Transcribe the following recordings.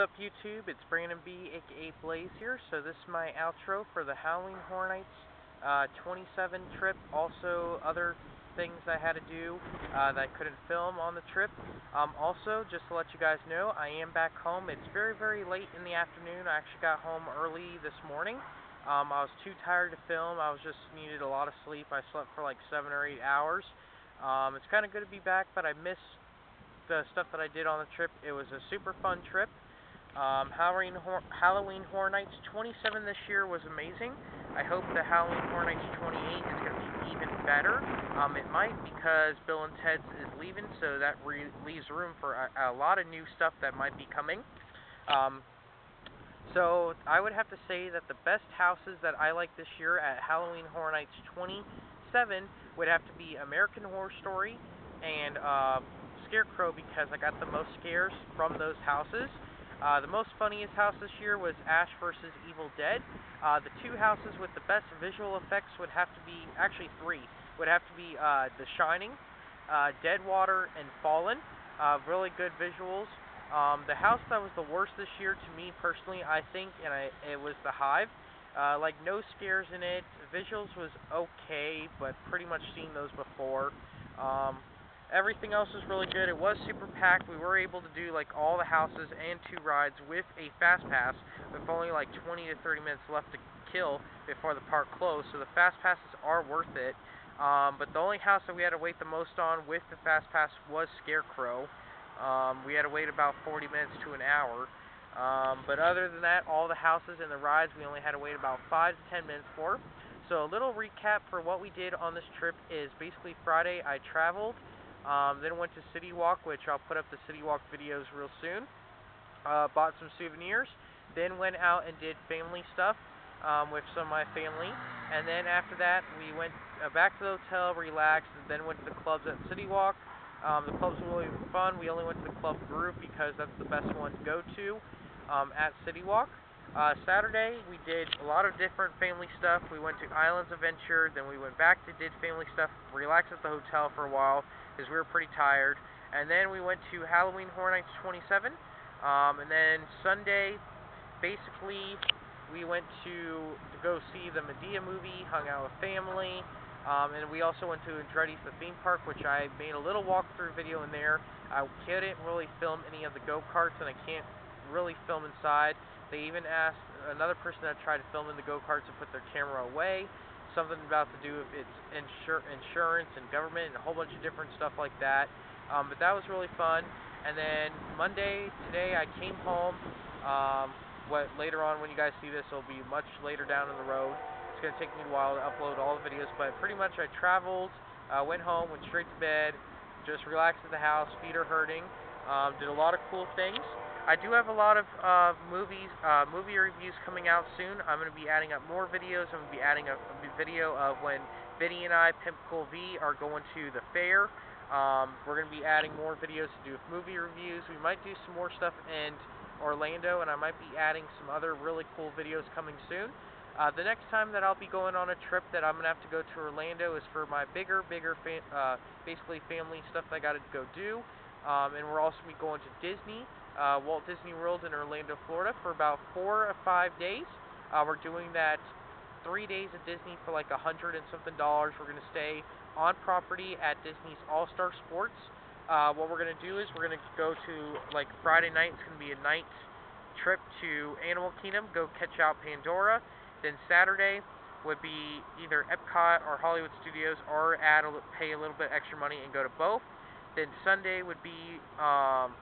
up YouTube? It's Brandon B, aka Blaze here. So this is my outro for the Horror Nights uh, 27 trip. Also other things I had to do uh, that I couldn't film on the trip. Um, also, just to let you guys know, I am back home. It's very, very late in the afternoon. I actually got home early this morning. Um, I was too tired to film. I was just needed a lot of sleep. I slept for like seven or eight hours. Um, it's kind of good to be back, but I miss the stuff that I did on the trip. It was a super fun trip. Um, Halloween, Hor Halloween Horror Nights 27 this year was amazing. I hope the Halloween Horror Nights 28 is going to be even better. Um, it might because Bill and Ted's is leaving, so that leaves room for a, a, lot of new stuff that might be coming. Um, so I would have to say that the best houses that I like this year at Halloween Horror Nights 27 would have to be American Horror Story and uh, Scarecrow because I got the most scares from those houses. Uh, the most funniest house this year was Ash vs. Evil Dead. Uh, the two houses with the best visual effects would have to be, actually three, would have to be uh, The Shining, uh, Deadwater, and Fallen. Uh, really good visuals. Um, the house that was the worst this year to me personally, I think, and I, it was The Hive. Uh, like no scares in it. Visuals was okay, but pretty much seen those before. Um, Everything else was really good. It was super packed. We were able to do like all the houses and two rides with a fast pass with only like 20 to 30 minutes left to kill before the park closed. So the fast passes are worth it. Um, but the only house that we had to wait the most on with the fast pass was Scarecrow. Um, we had to wait about 40 minutes to an hour. Um, but other than that, all the houses and the rides we only had to wait about 5 to 10 minutes for. So a little recap for what we did on this trip is basically Friday I traveled. Um, then went to City Walk, which I'll put up the City Walk videos real soon. Uh, bought some souvenirs. Then went out and did family stuff um, with some of my family. And then after that, we went uh, back to the hotel, relaxed, and then went to the clubs at City Walk. Um, the clubs were really fun. We only went to the club Groove because that's the best one to go to um, at City Walk. Uh, Saturday, we did a lot of different family stuff. We went to Islands Adventure, then we went back to did family stuff, relaxed at the hotel for a while because we were pretty tired. And then we went to Halloween Horror Nights 27. Um, and then Sunday, basically, we went to, to go see the Madea movie, hung out with family. Um, and we also went to Andretti's the theme park, which I made a little walkthrough video in there. I couldn't really film any of the go-karts, and I can't really film inside. They even asked another person that tried to film in the go-karts to put their camera away. Something about to do with its insur insurance and government and a whole bunch of different stuff like that. Um, but that was really fun. And then Monday, today, I came home. Um, what later on, when you guys see this, will be much later down in the road. It's going to take me a while to upload all the videos, but pretty much I traveled, uh, went home, went straight to bed, just relaxed at the house, feet are hurting, um, did a lot of cool things. I do have a lot of uh, movies, uh, movie reviews coming out soon. I'm going to be adding up more videos. I'm going to be adding a, a video of when Vinny and I, Pimp Cool V, are going to the fair. Um, we're going to be adding more videos to do with movie reviews. We might do some more stuff in Orlando, and I might be adding some other really cool videos coming soon. Uh, the next time that I'll be going on a trip that I'm going to have to go to Orlando is for my bigger, bigger, fa uh, basically family stuff that I got to go do. Um, and we're also be going to Disney uh, Walt Disney World in Orlando, Florida for about four or five days. Uh, we're doing that three days at Disney for like a hundred and something dollars. We're going to stay on property at Disney's All Star Sports. Uh, what we're going to do is we're going to go to like Friday night. It's going to be a night trip to Animal Kingdom, go catch out Pandora. Then Saturday would be either Epcot or Hollywood Studios, or add a, pay a little bit extra money and go to both. Then Sunday would be um,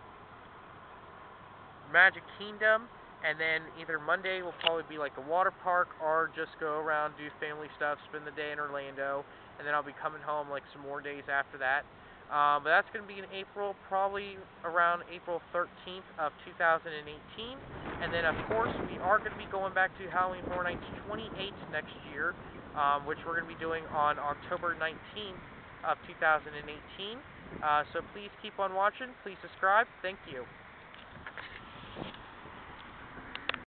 Magic Kingdom, and then either Monday will probably be like a water park, or just go around, do family stuff, spend the day in Orlando, and then I'll be coming home like some more days after that. Um, but that's going to be in April, probably around April 13th of 2018. And then, of course, we are going to be going back to Halloween Horror Nights 28 next year, um, which we're going to be doing on October 19th of 2018. Uh, so please keep on watching. Please subscribe. Thank you.